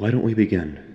why don't we begin?